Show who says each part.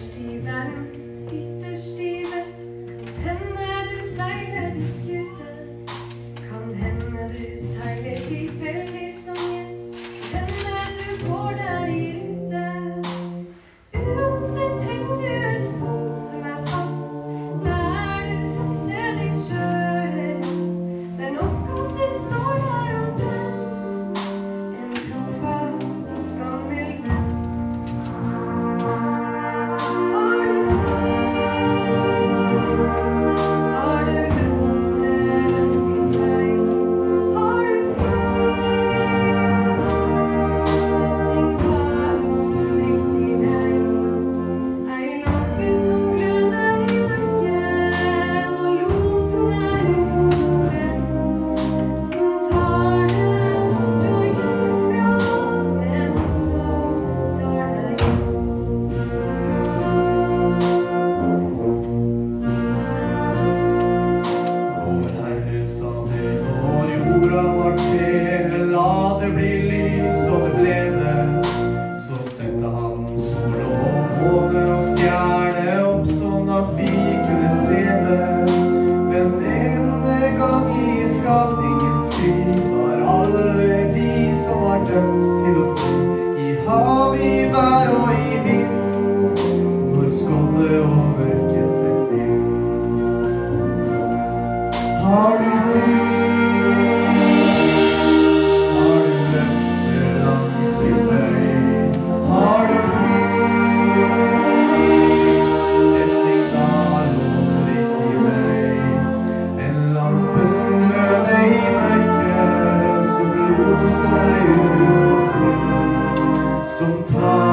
Speaker 1: Stephen.
Speaker 2: something is sweet. Mørket,